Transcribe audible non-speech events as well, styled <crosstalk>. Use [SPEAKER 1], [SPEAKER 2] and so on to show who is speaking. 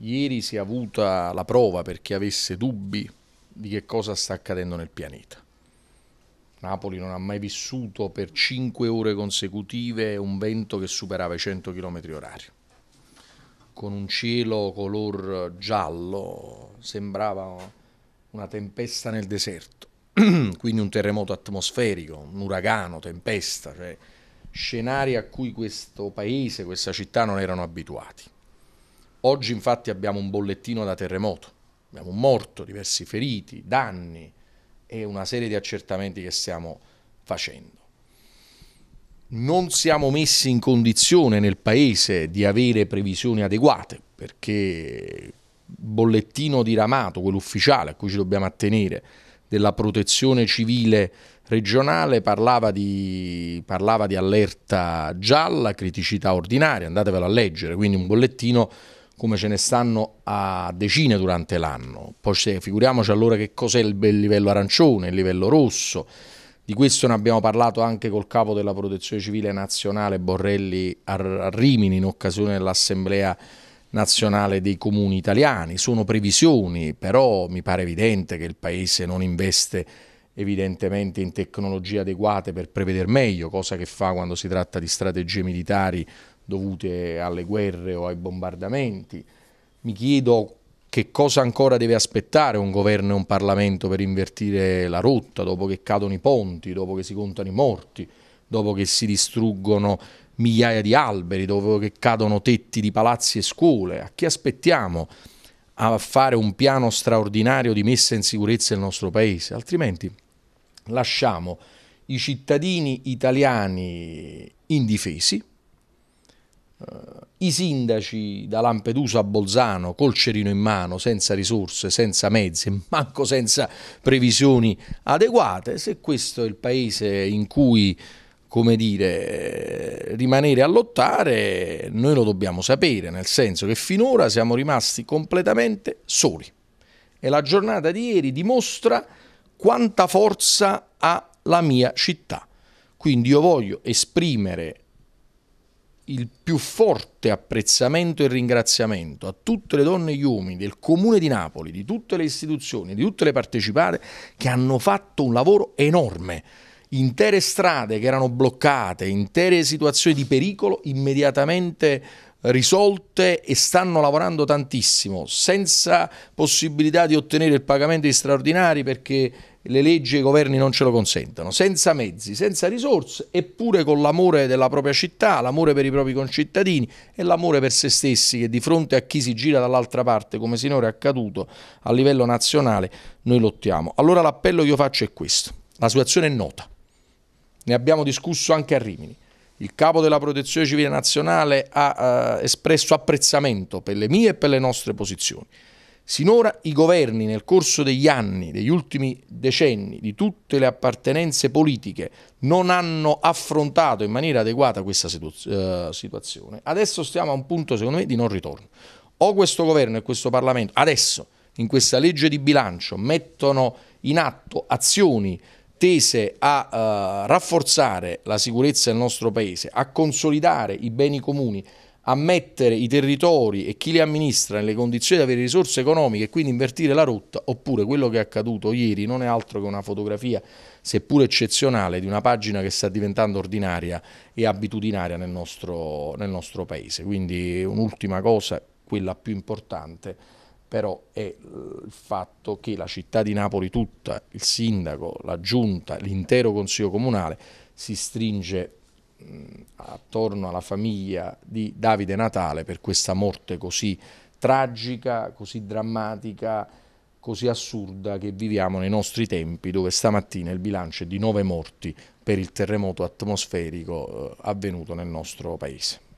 [SPEAKER 1] Ieri si è avuta la prova per chi avesse dubbi di che cosa sta accadendo nel pianeta. Napoli non ha mai vissuto per cinque ore consecutive un vento che superava i 100 km orari. Con un cielo color giallo sembrava una tempesta nel deserto, <clears throat> quindi un terremoto atmosferico, un uragano, tempesta, cioè scenari a cui questo paese, questa città non erano abituati. Oggi infatti abbiamo un bollettino da terremoto, abbiamo un morto, diversi feriti, danni e una serie di accertamenti che stiamo facendo. Non siamo messi in condizione nel paese di avere previsioni adeguate perché il bollettino diramato, quello ufficiale a cui ci dobbiamo attenere, della protezione civile regionale parlava di, parlava di allerta gialla, criticità ordinaria, andatevelo a leggere, quindi un bollettino come ce ne stanno a decine durante l'anno. Poi figuriamoci allora che cos'è il livello arancione, il livello rosso. Di questo ne abbiamo parlato anche col capo della Protezione Civile Nazionale Borrelli a Rimini in occasione dell'Assemblea Nazionale dei Comuni Italiani. Sono previsioni, però mi pare evidente che il Paese non investe evidentemente in tecnologie adeguate per prevedere meglio, cosa che fa quando si tratta di strategie militari dovute alle guerre o ai bombardamenti. Mi chiedo che cosa ancora deve aspettare un governo e un Parlamento per invertire la rotta dopo che cadono i ponti, dopo che si contano i morti, dopo che si distruggono migliaia di alberi, che cadono tetti di palazzi e scuole. A chi aspettiamo a fare un piano straordinario di messa in sicurezza del nostro paese? Altrimenti lasciamo i cittadini italiani indifesi, Uh, i sindaci da Lampedusa a Bolzano col cerino in mano, senza risorse, senza mezzi, <laughs> manco senza previsioni adeguate, se questo è il paese in cui, come dire, rimanere a lottare, noi lo dobbiamo sapere, nel senso che finora siamo rimasti completamente soli. E la giornata di ieri dimostra quanta forza ha la mia città. Quindi io voglio esprimere il più forte apprezzamento e ringraziamento a tutte le donne e gli uomini del Comune di Napoli, di tutte le istituzioni, di tutte le partecipate che hanno fatto un lavoro enorme. Intere strade che erano bloccate, intere situazioni di pericolo immediatamente risolte e stanno lavorando tantissimo, senza possibilità di ottenere il pagamento di straordinari perché le leggi e i governi non ce lo consentono, senza mezzi, senza risorse, eppure con l'amore della propria città, l'amore per i propri concittadini e l'amore per se stessi che di fronte a chi si gira dall'altra parte, come sinora è accaduto a livello nazionale, noi lottiamo. Allora l'appello che io faccio è questo. La situazione è nota. Ne abbiamo discusso anche a Rimini. Il capo della Protezione Civile Nazionale ha eh, espresso apprezzamento per le mie e per le nostre posizioni. Sinora i governi nel corso degli anni, degli ultimi decenni, di tutte le appartenenze politiche non hanno affrontato in maniera adeguata questa uh, situazione. Adesso stiamo a un punto, secondo me, di non ritorno. O questo governo e questo Parlamento adesso, in questa legge di bilancio, mettono in atto azioni tese a uh, rafforzare la sicurezza del nostro Paese, a consolidare i beni comuni, a mettere i territori e chi li amministra nelle condizioni di avere risorse economiche e quindi invertire la rotta, oppure quello che è accaduto ieri non è altro che una fotografia, seppur eccezionale, di una pagina che sta diventando ordinaria e abitudinaria nel nostro, nel nostro paese. Quindi un'ultima cosa, quella più importante, però è il fatto che la città di Napoli tutta, il sindaco, la giunta, l'intero consiglio comunale si stringe attorno alla famiglia di Davide Natale per questa morte così tragica, così drammatica, così assurda che viviamo nei nostri tempi, dove stamattina il bilancio è di nove morti per il terremoto atmosferico eh, avvenuto nel nostro paese.